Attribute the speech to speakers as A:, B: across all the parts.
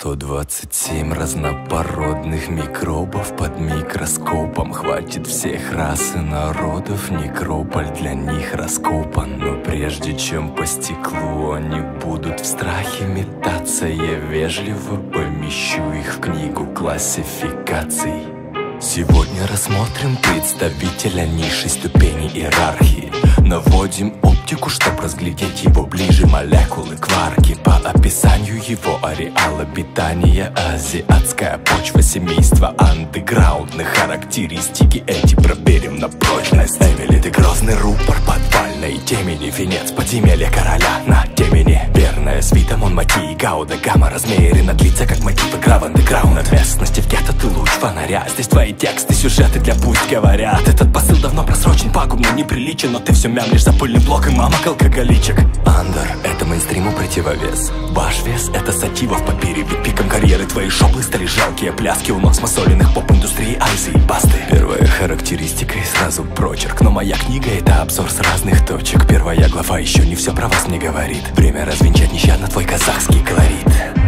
A: 127 разнопородных микробов под микроскопом. Хватит всех рас и народов, некрополь для них раскопан. Но прежде чем по стеклу они будут в страхе метаться Я вежливо помещу их в книгу классификаций Сегодня рассмотрим представителя низшей ступени иерархии. Наводим оптику, чтобы разглядеть его ближе Молекулы, кварки. По описанию его ареала обитания Азиатская почва семейства андеграундных Характеристики. Эти проверим на прочность. Эмили, ты грозный рупор подвальной темени Венец подземелья короля. На темени Верная свита Монмати и Гауда Гамма размеренно длится, как мотив игра в андеграунд. Ответственности в гетто ты луч фонаря. Здесь твои тексты, сюжеты для пусть говорят. Этот посыл давно просрочен, пагубно, неприличен. Но ты все мямлишь за пыльный блок. И мамок алкоголичек. Андер — это мейнстриму противовес. Ваш вес — это сатива в папире Ведь пиком карьеры твои шоблы стали жалкие пляски. У нос масоленных поп-индустрии айзы и басты. Первая характеристика и сразу прочерк. Но моя книга — это обзор с разных точек. Первая глава еще не все про вас мне говорит Время развенчать нещадно твой казахский колорит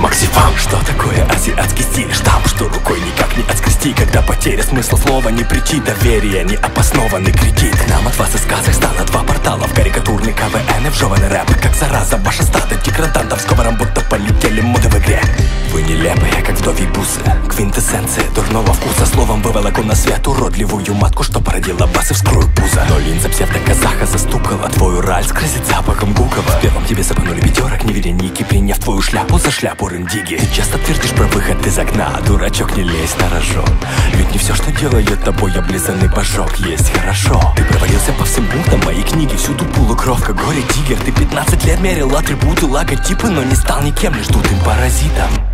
A: Максифам, что такое азиатский стиль? Штамп, что рукой никак не отскрести. Когда потеря смысла слова не прийти Доверие, неопоснованный кредит. К нам от вас из Казахстана два портала В карикатурный КВН и вжеванный рэп. Как зараза, ваша стата деградантов С будто полетели моды в игре. Вы нелепые, как вдовий бусы. Квинтэссенция дурного вкуса. Словом выволоку на свет уродливую матку Что породила вас и вскрою пузо. Но линза псевдоказаха застукала Твой Ураль скрызит запахом Гукова. В первом тебе сыпанули пятерок Невереники Приняв твою шляпу за шляпу рындиги Ты часто твердишь про выход из окна Дурачок, не лезь на рожон. Ведь не все, что делает тобой облизанный божок Есть хорошо. Ты провалился по всем пунктам моей книги Всюду полукровка, горе, тигер Ты 15 лет мерил атрибуты, логотипы Но не стал никем, лишь дутым паразитом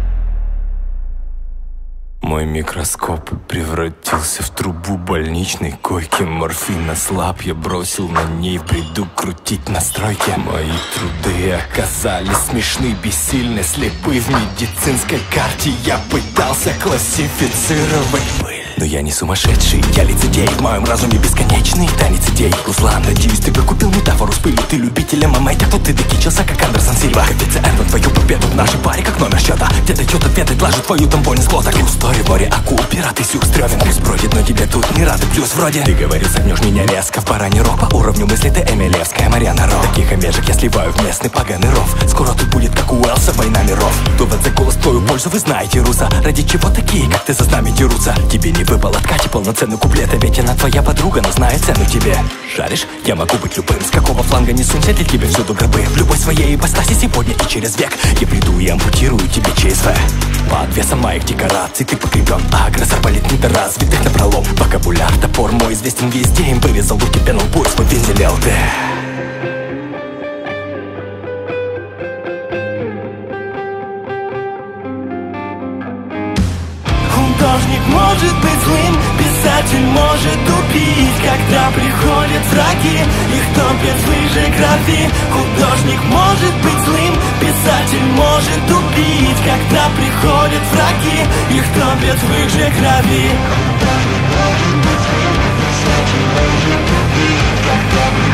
A: мой микроскоп превратился в трубу больничной койки. Морфин ослаб, я бросил на ней в бреду крутить настройки. Мои труды оказались смешны, бессильны, слепы в медицинской карте. Я пытался классифицировать но я не сумасшедший, я лицедей. В моем разуме бесконечный танец идей. Руслан, надеюсь, ты купил метафору с пылью. Ты любитель ММА, так тут ты докичился, как Андерсон Сильва. КФЦН на твою победу в нашей паре, как номер счета. Где-то что-то лажет твою там больно склота True story, море акул, пираты, сюр стрёмин Пусть бродит, но тебе тут не рады Плюс вроде. Ты говорил, согнешь меня резко. В баране рок. По уровню мысли ты Эмилевская Марьяна Ро. Таких омежек я сливаю в местный поганый ров. Скоро тут будет, как у Уэлса, война миров. Довод за голос твою пользу вы знаете, Руса. Ради чего такие, как ты за нами дерутся? Тебе не выпал откать полноценный куплет А ведь она твоя подруга, но знает цену тебе. Жаришь? Я могу быть любым. С какого фланга не сунься, для тебя всюду гробы? В любой своей ипостаси сегодня и через век. Я приду и ампутирую тебе ЧСВ. Под весом моих декораций ты покреплен Агрессор болит недоразвитых напролом. Вокабуляр, топор мой известен везде. Им вырезал луки, пенал бой, свой вензелел ты
B: Художник может быть злым, писатель может убить Когда приходят враги, их топят в лыжи крови Художник может быть злым, писатель может убить Когда приходят враги, их топят в лыжи крови Когда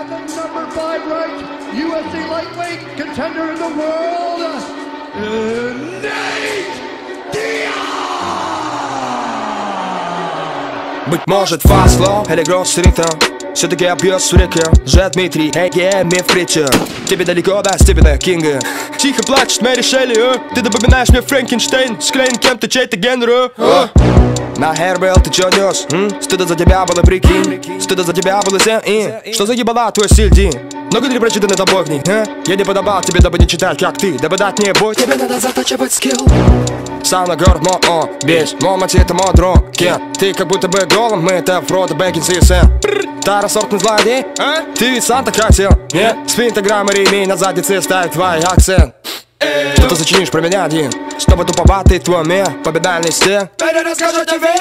C: At the number five ranked UFC lightweight contender in the world, uh, Nate
D: Быть может фасло или гроз ритм все-таки я бьюсь в реке Же Дмитрий, эй, миф притча Тебе далеко до Стивена Кинга Тихо плачет Мэри Шелли, а? Ты напоминаешь мне Франкенштейн Склеен кем-то чей-то генеру а? На Хербел ты чё нес? м? Стыда за тебя было, прикинь Стыда за тебя было, зе, и Что за ебала твой стиль, Ди? Много ли прочитаны тобой книг, а? Я не подобал тебе, дабы не читать, как ты Дабы дать мне бой, тебе надо затачивать скилл Сауна город, но о, весь Момент это модро, кен Ты как будто бы голым, мы это Фродо Бэггинс и Сэм Тара сортный злодей, а? Ты ведь сам так хотел, нет? С пентаграммы ремень на заднице ставит твой акцент что ты сочинишь про меня один? Чтобы туповатый твой мир Победальный стиль Расскажу тебе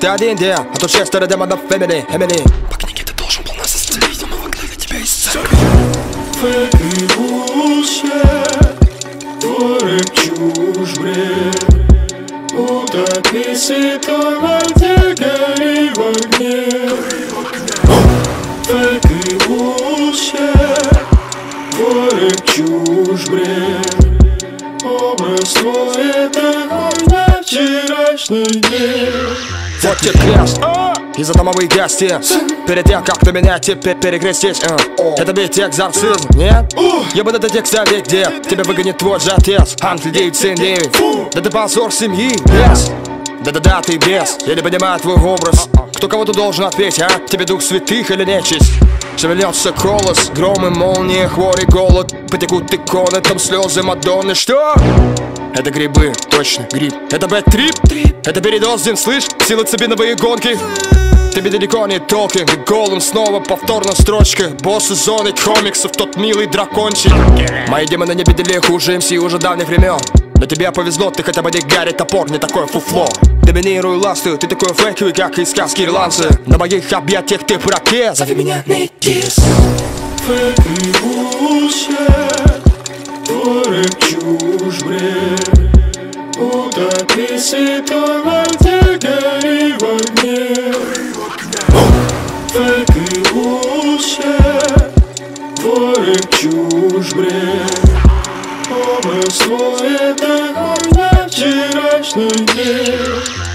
D: Ты один дел, а тут шестеро демонов Эмили, Эмили По книге ты должен был нас исцелить Но мы вогнали тебя
E: Фейк и bullshit Творим чушь, бред Утопись и той воде гори в огне bullshit Творим чушь, бред Образ твой это хуйня вчерашний день
D: тебе крест и за домовые гости Перед тем, как на меня теперь перекрестись э. Это ведь экзорцизм, нет? Я бы этот текст век, где Тебя выгонит твой же отец 9, сын 9 Да ты позор семьи, без Да-да-да, ты без Я не понимаю твой образ Кто кого-то должен ответить, а? Тебе дух святых или нечисть? Шевельнется колос, гром и молния, хворый голод Потекут иконы, там слезы Мадонны Что? Это грибы, точно, гриб. Это бэт трип, это передоз, Дин, слышь? Сила цепиновые гонки Тебе далеко не толкинг Голым снова повторно строчка. Боссы зоны комиксов, тот милый дракончик. Мои демоны не бедели хуже МС уже давних времен. Но тебе повезло, ты хотя бы не Гарри Топор, не такое фуфло. Доминирую ласту, ты такой фейковый, как из сказки ирландцы На моих объятиях ты в раке, зови меня
E: Фейк горек чушь бред. Образ свой это хоть на вчерашний день.